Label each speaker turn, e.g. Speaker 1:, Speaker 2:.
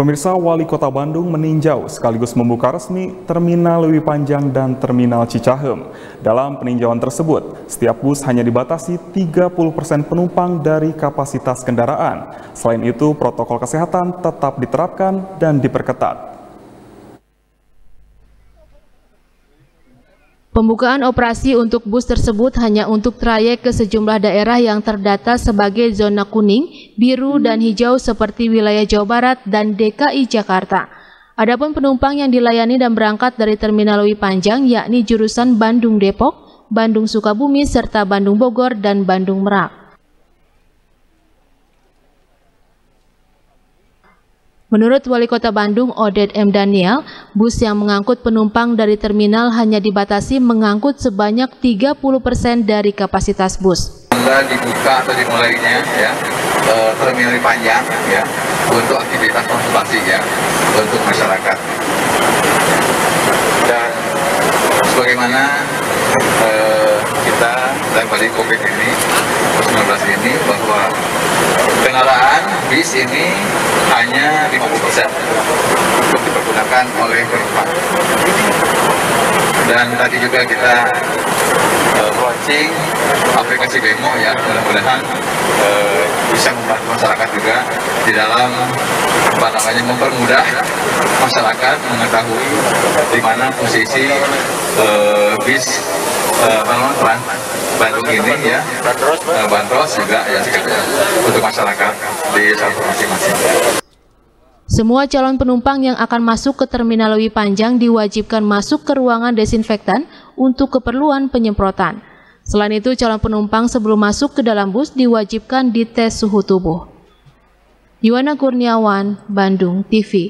Speaker 1: Pemirsa Wali Kota Bandung meninjau sekaligus membuka resmi Terminal Lewi Panjang dan Terminal Cicahem. Dalam peninjauan tersebut, setiap bus hanya dibatasi 30% penumpang dari kapasitas kendaraan. Selain itu, protokol kesehatan tetap diterapkan dan diperketat.
Speaker 2: Pembukaan operasi untuk bus tersebut hanya untuk trayek ke sejumlah daerah yang terdata sebagai zona kuning, biru, dan hijau seperti wilayah Jawa Barat dan DKI Jakarta. Adapun penumpang yang dilayani dan berangkat dari Terminal Lewi Panjang yakni jurusan Bandung Depok, Bandung Sukabumi, serta Bandung Bogor dan Bandung Merak. Menurut Wali Kota Bandung, Oded M. Daniel, bus yang mengangkut penumpang dari terminal hanya dibatasi mengangkut sebanyak 30 persen dari kapasitas bus.
Speaker 3: Sudah dibuka atau dimulainya ya eh, terminal panjang ya untuk aktivitas konsultasi ya untuk masyarakat. Dan sebagaimana eh, kita dari COVID ini, COVID-19 ini bahwa kendaraan bis ini hanya 50% untuk dipergunakan oleh penumpang. Dan tadi juga kita uh, launching aplikasi Bemo ya, mudah-mudahan uh, bisa membantu masyarakat juga di dalam apa namanya mempermudah masyarakat mengetahui di mana posisi uh, bis uh, Bandung ini ya Bandros juga ya untuk masyarakat di satu masing-masing.
Speaker 2: Semua calon penumpang yang akan masuk ke Terminal Lewi Panjang diwajibkan masuk ke ruangan desinfektan untuk keperluan penyemprotan. Selain itu, calon penumpang sebelum masuk ke dalam bus diwajibkan dites suhu tubuh. Yuwana Kurniawan, Bandung TV